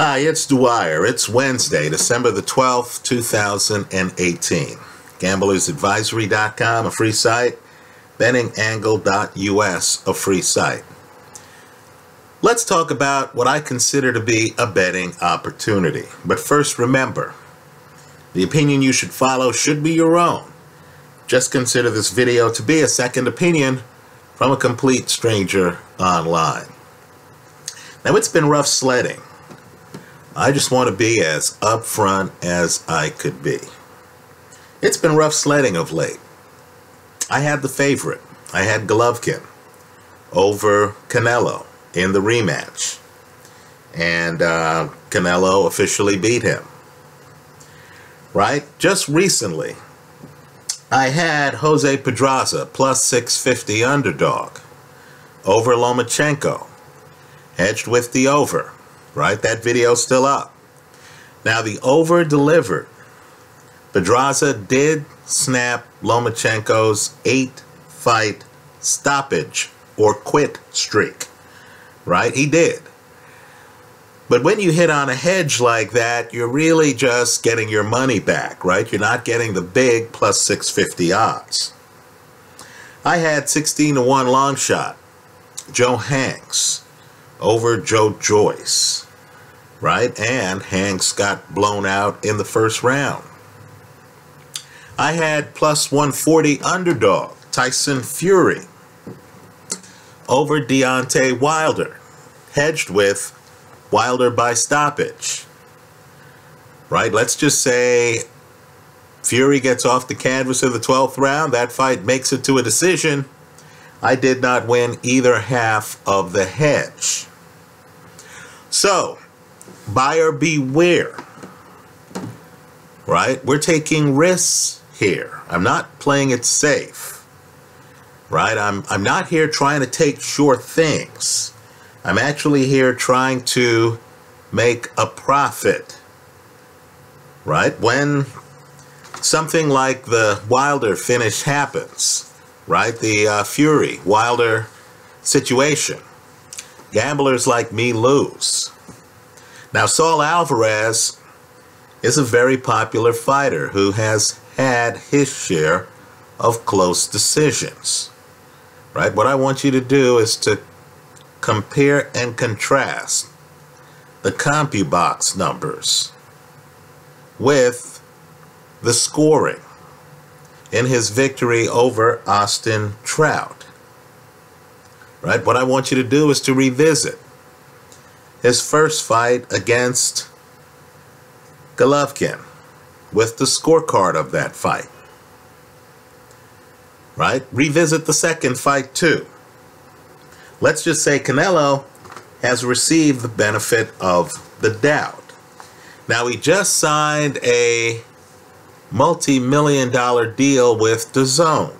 Hi, it's Dwyer. It's Wednesday, December the 12th, 2018. GamblersAdvisory.com, a free site. BettingAngle.us, a free site. Let's talk about what I consider to be a betting opportunity. But first, remember, the opinion you should follow should be your own. Just consider this video to be a second opinion from a complete stranger online. Now, it's been rough sledding. I just want to be as upfront as I could be. It's been rough sledding of late. I had the favorite. I had Golovkin over Canelo in the rematch. And uh, Canelo officially beat him. Right? Just recently, I had Jose Pedraza plus 650 underdog over Lomachenko, hedged with the over right? That video's still up. Now, the over delivered. Pedraza did snap Lomachenko's eight fight stoppage or quit streak, right? He did. But when you hit on a hedge like that, you're really just getting your money back, right? You're not getting the big plus 650 odds. I had 16 to 1 long shot. Joe Hanks over Joe Joyce right? And Hanks got blown out in the first round. I had plus 140 underdog, Tyson Fury, over Deontay Wilder, hedged with Wilder by stoppage. Right? Let's just say Fury gets off the canvas in the 12th round. That fight makes it to a decision. I did not win either half of the hedge. So, buyer beware. Right? We're taking risks here. I'm not playing it safe. Right? I'm I'm not here trying to take sure things. I'm actually here trying to make a profit. Right? When something like the Wilder finish happens, right? The uh, Fury Wilder situation. Gamblers like me lose. Now, Saul Alvarez is a very popular fighter who has had his share of close decisions. Right? What I want you to do is to compare and contrast the CompuBox numbers with the scoring in his victory over Austin Trout. Right? What I want you to do is to revisit his first fight against Golovkin with the scorecard of that fight. Right? Revisit the second fight too. Let's just say Canelo has received the benefit of the doubt. Now, he just signed a multi million dollar deal with DAZN.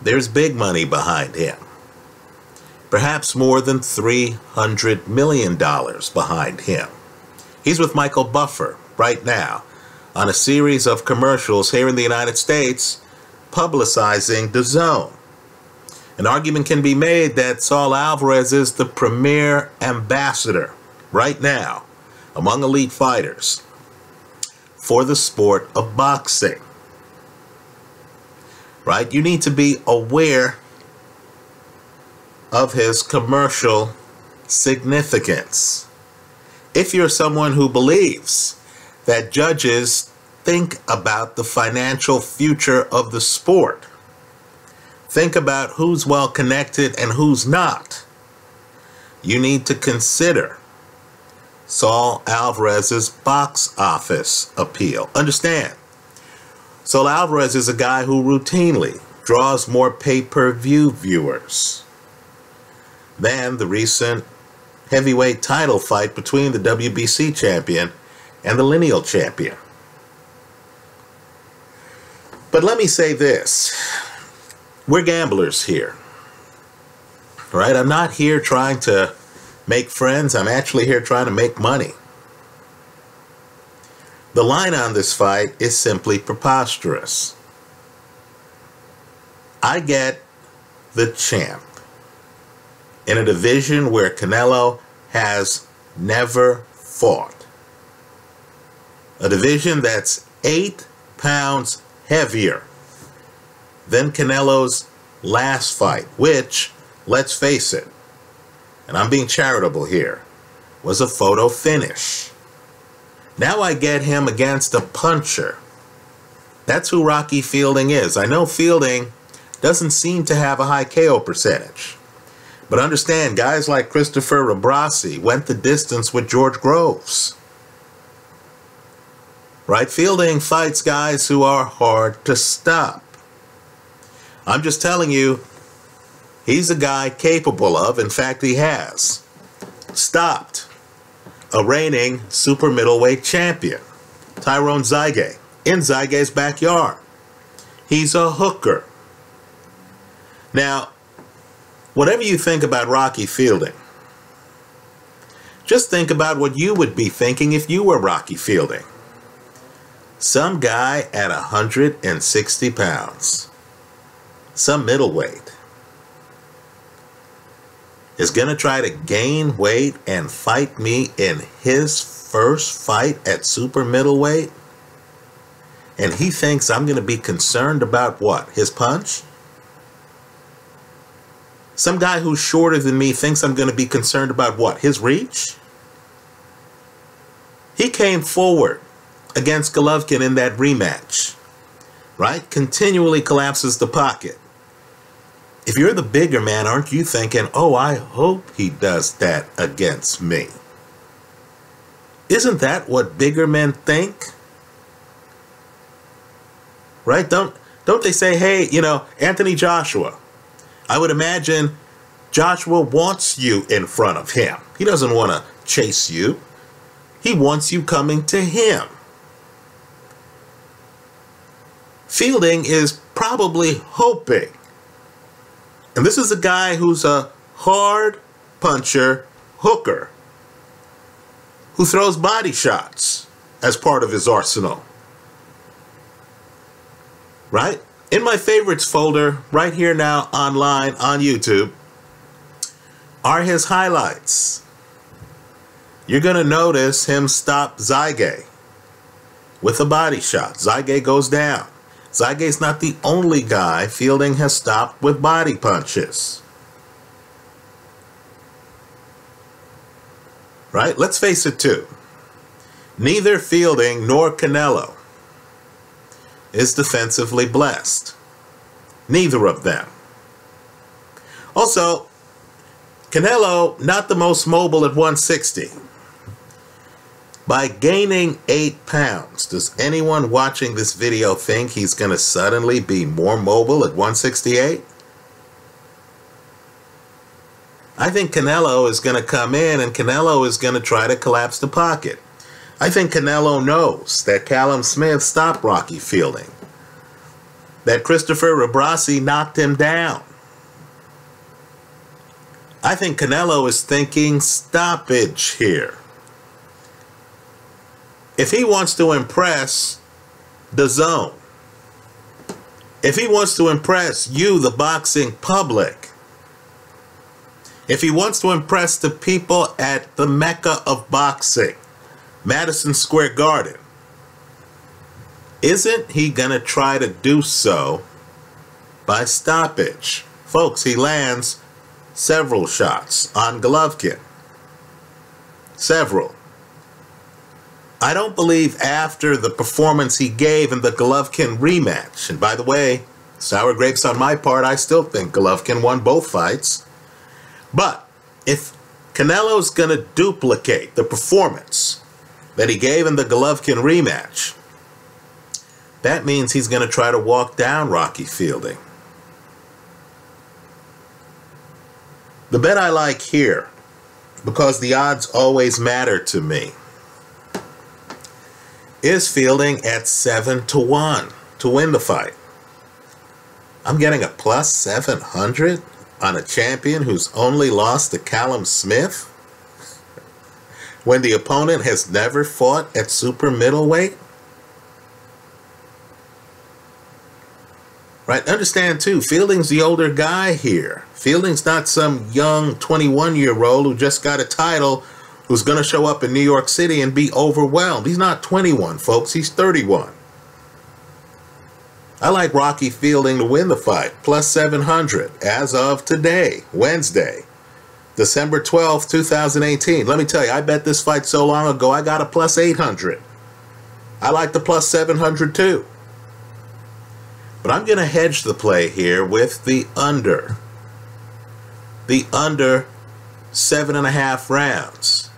There's big money behind him perhaps more than $300 million behind him. He's with Michael Buffer right now on a series of commercials here in the United States publicizing DAZN. An argument can be made that Saul Alvarez is the premier ambassador right now among elite fighters for the sport of boxing. Right? You need to be aware of his commercial significance. If you're someone who believes that judges think about the financial future of the sport, think about who's well connected and who's not, you need to consider Saul Alvarez's box office appeal. Understand, Saul Alvarez is a guy who routinely draws more pay per view viewers than the recent heavyweight title fight between the WBC champion and the lineal champion. But let me say this we're gamblers here. Right? I'm not here trying to make friends, I'm actually here trying to make money. The line on this fight is simply preposterous. I get the champ in a division where Canelo has never fought. A division that's eight pounds heavier than Canelo's last fight, which, let's face it, and I'm being charitable here, was a photo finish. Now I get him against a puncher. That's who Rocky Fielding is. I know Fielding doesn't seem to have a high KO percentage. But understand, guys like Christopher Rebrasse went the distance with George Groves. Right? Fielding fights guys who are hard to stop. I'm just telling you, he's a guy capable of, in fact, he has, stopped a reigning super middleweight champion, Tyrone Zeuge, in Zeuge's backyard. He's a hooker. Now, whatever you think about Rocky Fielding, just think about what you would be thinking if you were Rocky Fielding. Some guy at 160 pounds, some middleweight, is going to try to gain weight and fight me in his first fight at super middleweight? And he thinks I'm going to be concerned about what? His punch? Some guy who's shorter than me thinks I'm going to be concerned about what? His reach? He came forward against Golovkin in that rematch, right? Continually collapses the pocket. If you're the bigger man, aren't you thinking, oh, I hope he does that against me? Isn't that what bigger men think? Right? Don't don't they say, hey, you know, Anthony Joshua, I would imagine Joshua wants you in front of him. He doesn't want to chase you. He wants you coming to him. Fielding is probably hoping. And this is a guy who's a hard puncher, hooker, who throws body shots as part of his arsenal. Right? In my favorites folder right here now online on YouTube are his highlights. You're going to notice him stop Zeuge with a body shot. Zeuge goes down. Zeuge's not the only guy Fielding has stopped with body punches. Right? Let's face it too. Neither Fielding nor Canelo is defensively blessed. Neither of them. Also, Canelo, not the most mobile at 160. By gaining 8 pounds, does anyone watching this video think he's going to suddenly be more mobile at 168? I think Canelo is going to come in and Canelo is going to try to collapse the pocket. I think Canelo knows that Callum Smith stopped Rocky Fielding, that Christopher Rebrasse knocked him down. I think Canelo is thinking stoppage here. If he wants to impress DAZN, if he wants to impress you, the boxing public, if he wants to impress the people at the mecca of boxing, Madison Square Garden. Isn't he going to try to do so by stoppage? Folks, he lands several shots on Golovkin. Several. I don't believe after the performance he gave in the Golovkin rematch, and by the way, sour grapes on my part, I still think Golovkin won both fights. But if Canelo's going to duplicate the performance that he gave in the Golovkin rematch, that means he's going to try to walk down Rocky Fielding. The bet I like here, because the odds always matter to me, is Fielding at 7 to 1 to win the fight. I'm getting a plus 700 on a champion who's only lost to Callum Smith? When the opponent has never fought at super middleweight? Right, understand too, Fielding's the older guy here. Fielding's not some young 21 year old who just got a title who's going to show up in New York City and be overwhelmed. He's not 21, folks. He's 31. I like Rocky Fielding to win the fight, plus 700 as of today, Wednesday, December 12th, 2018. Let me tell you, I bet this fight so long ago, I got a plus 800. I like the plus 700 too. But I'm going to hedge the play here with the under. The under seven and a half rounds.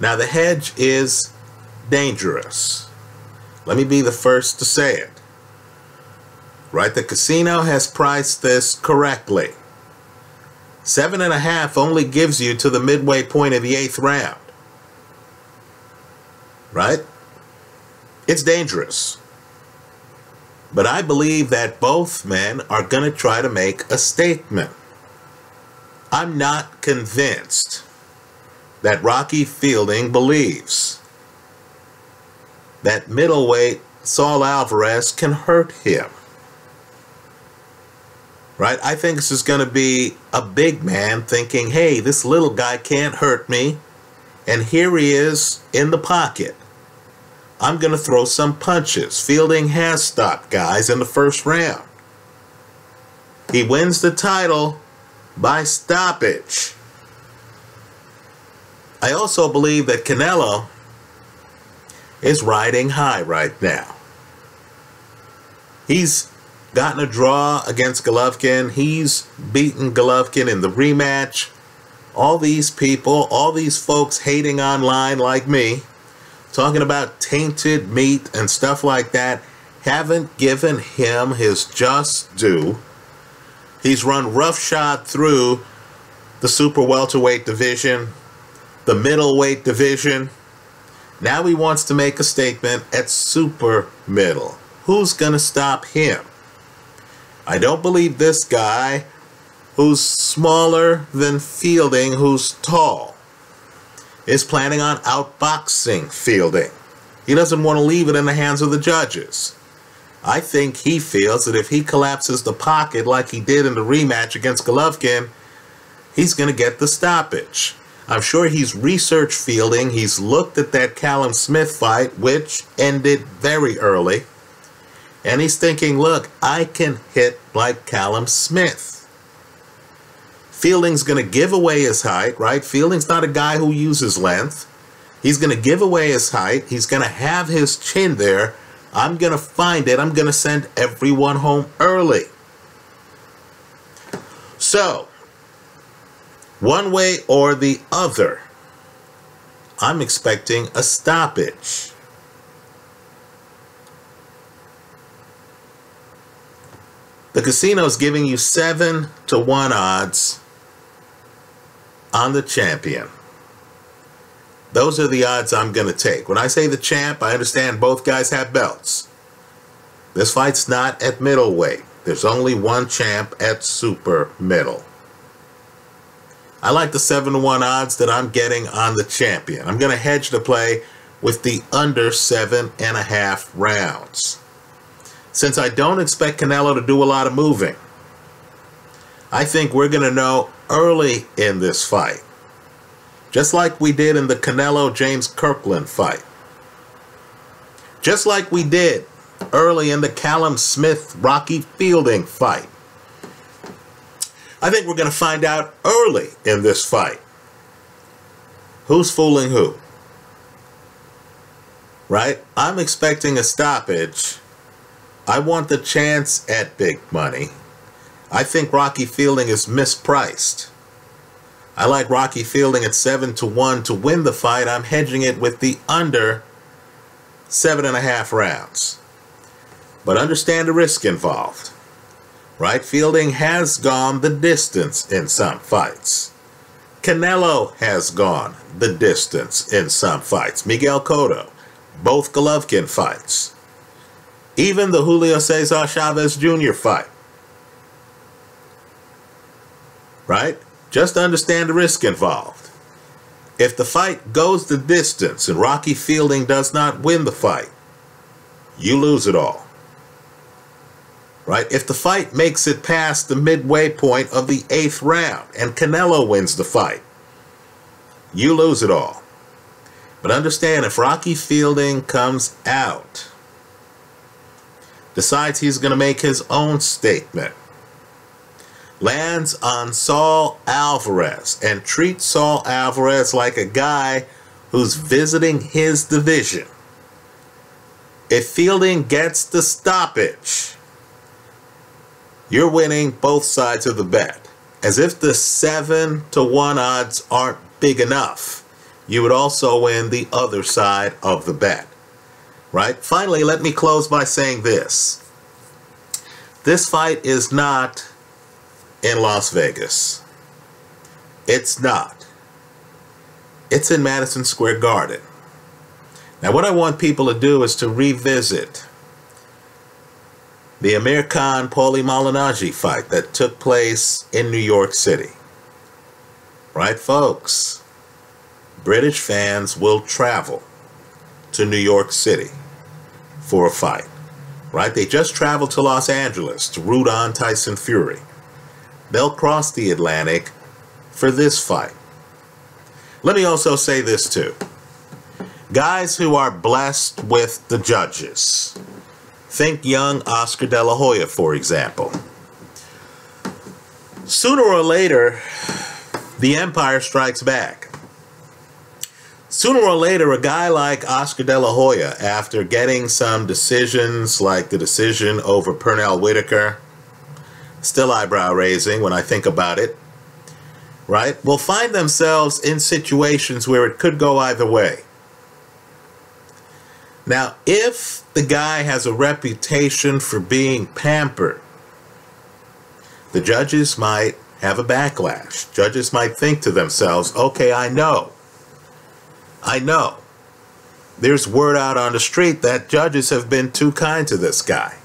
Now, the hedge is dangerous. Let me be the first to say it. Right? The casino has priced this correctly. Seven and a half only gives you to the midway point of the eighth round. Right? It's dangerous. But I believe that both men are going to try to make a statement. I'm not convinced that Rocky Fielding believes that middleweight Saul Alvarez can hurt him. Right? I think this is going to be a big man thinking, hey, this little guy can't hurt me. And here he is in the pocket. I'm going to throw some punches. Fielding has stopped guys in the first round. He wins the title by stoppage. I also believe that Canelo is riding high right now. He's gotten a draw against Golovkin. He's beaten Golovkin in the rematch. All these people, all these folks hating online like me, talking about tainted meat and stuff like that, haven't given him his just due. He's run roughshod through the super welterweight division, the middleweight division. Now he wants to make a statement at super middle. Who's going to stop him? I don't believe this guy who's smaller than Fielding, who's tall, is planning on outboxing Fielding. He doesn't want to leave it in the hands of the judges. I think he feels that if he collapses the pocket like he did in the rematch against Golovkin, he's going to get the stoppage. I'm sure he's researched Fielding. He's looked at that Callum Smith fight, which ended very early. And he's thinking, look, I can hit like Callum Smith. Fielding's going to give away his height, right? Fielding's not a guy who uses length. He's going to give away his height. He's going to have his chin there. I'm going to find it. I'm going to send everyone home early. So, one way or the other, I'm expecting a stoppage. The casino is giving you 7 to 1 odds on the champion. Those are the odds I'm going to take. When I say the champ, I understand both guys have belts. This fight's not at middleweight. There's only one champ at super middle. I like the 7 to 1 odds that I'm getting on the champion. I'm going to hedge the play with the under seven and a half rounds. Since I don't expect Canelo to do a lot of moving, I think we're going to know early in this fight, just like we did in the Canelo James Kirkland fight, just like we did early in the Callum Smith Rocky Fielding fight. I think we're going to find out early in this fight who's fooling who. Right? I'm expecting a stoppage. I want the chance at big money. I think Rocky Fielding is mispriced. I like Rocky Fielding at 7 to 1 to win the fight. I'm hedging it with the under seven and a half rounds. But understand the risk involved. Right? Fielding has gone the distance in some fights. Canelo has gone the distance in some fights. Miguel Cotto, both Golovkin fights. Even the Julio Cesar Chavez Jr. fight. Right? Just understand the risk involved. If the fight goes the distance and Rocky Fielding does not win the fight, you lose it all right? If the fight makes it past the midway point of the eighth round and Canelo wins the fight, you lose it all. But understand, if Rocky Fielding comes out, decides he's going to make his own statement, lands on Saul Alvarez, and treats Saul Alvarez like a guy who's visiting his division, if Fielding gets the stoppage, you're winning both sides of the bet. As if the 7 to 1 odds aren't big enough, you would also win the other side of the bet. Right? Finally, let me close by saying this. This fight is not in Las Vegas. It's not. It's in Madison Square Garden. Now, what I want people to do is to revisit the Amir Khan Paulie Malignaggi fight that took place in New York City. Right, folks? British fans will travel to New York City for a fight. Right? They just traveled to Los Angeles to root on Tyson Fury. They'll cross the Atlantic for this fight. Let me also say this too. Guys who are blessed with the judges. Think young Oscar De La Hoya, for example. Sooner or later, the empire strikes back. Sooner or later, a guy like Oscar De La Hoya, after getting some decisions like the decision over Pernell Whitaker, still eyebrow raising when I think about it, right, will find themselves in situations where it could go either way. Now, if the guy has a reputation for being pampered, the judges might have a backlash. Judges might think to themselves, okay, I know. I know. There's word out on the street that judges have been too kind to this guy.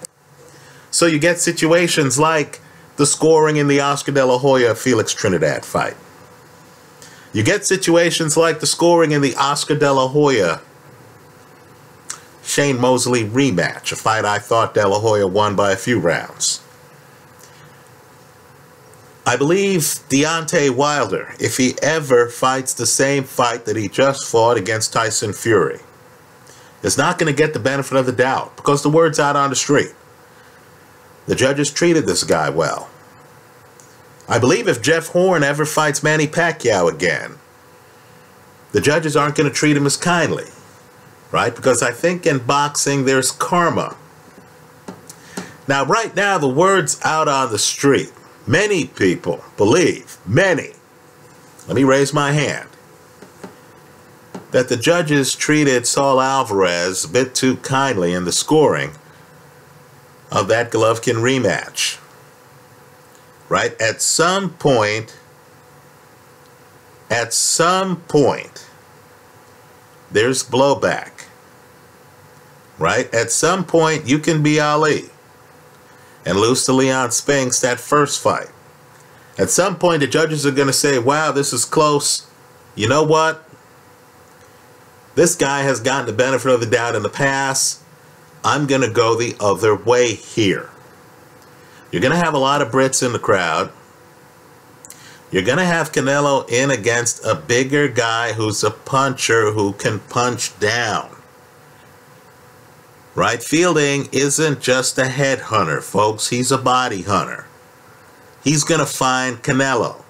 So you get situations like the scoring in the Oscar De La Hoya Felix Trinidad fight. You get situations like the scoring in the Oscar De La Hoya Shane Mosley rematch, a fight I thought De La Hoya won by a few rounds. I believe Deontay Wilder, if he ever fights the same fight that he just fought against Tyson Fury, is not going to get the benefit of the doubt because the word's out on the street. The judges treated this guy well. I believe if Jeff Horn ever fights Manny Pacquiao again, the judges aren't going to treat him as kindly right? Because I think in boxing there's karma. Now, right now, the word's out on the street. Many people believe, many, let me raise my hand, that the judges treated Saul Alvarez a bit too kindly in the scoring of that Golovkin rematch. Right? At some point, at some point, there's blowback right? At some point, you can be Ali and lose to Leon Spinks that first fight. At some point, the judges are going to say, wow, this is close. You know what? This guy has gotten the benefit of the doubt in the past. I'm going to go the other way here. You're going to have a lot of Brits in the crowd. You're going to have Canelo in against a bigger guy who's a puncher who can punch down. Right Fielding isn't just a headhunter, folks. He's a body hunter. He's going to find Canelo.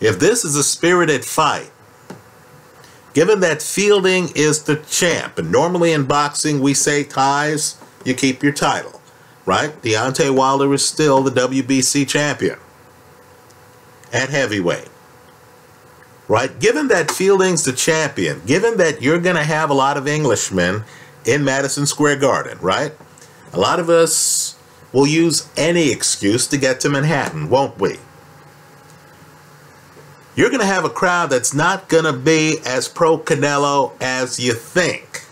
If this is a spirited fight, given that Fielding is the champ, and normally in boxing we say ties, you keep your title, right? Deontay Wilder is still the WBC champion at heavyweight. Right? Given that Fielding's the champion, given that you're going to have a lot of Englishmen in Madison Square Garden, right? A lot of us will use any excuse to get to Manhattan, won't we? You're going to have a crowd that's not going to be as pro Canelo as you think.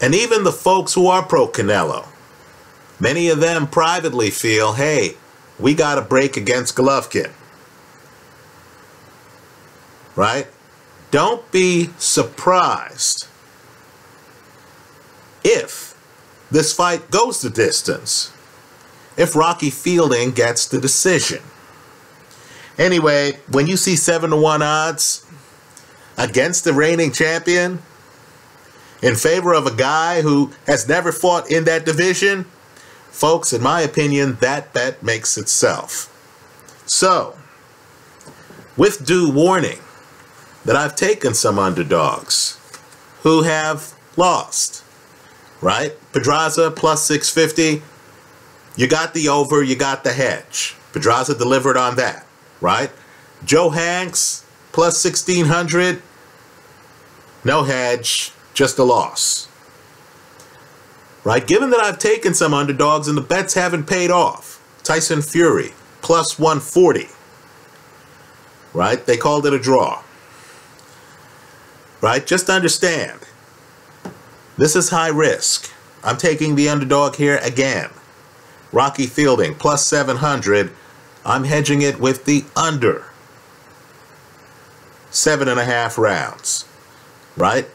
And even the folks who are pro Canelo, many of them privately feel, hey, we got to break against Golovkin. Right? Don't be surprised if this fight goes the distance, if Rocky Fielding gets the decision. Anyway, when you see 7 to 1 odds, against the reigning champion in favor of a guy who has never fought in that division, folks, in my opinion, that bet makes itself. So, with due warning that I've taken some underdogs who have lost, right? Pedraza plus 650. You got the over, you got the hedge. Pedraza delivered on that, right? Joe Hanks plus 1600. No hedge, just a loss. Right? Given that I've taken some underdogs and the bets haven't paid off. Tyson Fury plus 140 right? They called it a draw. Right? Just understand. This is high risk. I'm taking the underdog here again. Rocky Fielding plus 700. I'm hedging it with the under. Seven and a half rounds. Right?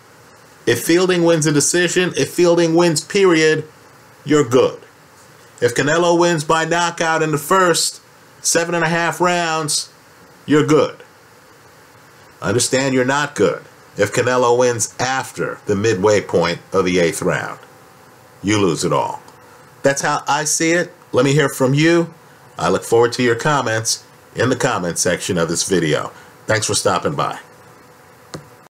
If Fielding wins a decision, if Fielding wins period, you're good. If Canelo wins by knockout in the first seven and a half rounds, you're good. Understand you're not good if Canelo wins after the midway point of the eighth round. You lose it all. That's how I see it. Let me hear from you. I look forward to your comments in the comment section of this video. Thanks for stopping by.